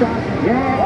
Yeah.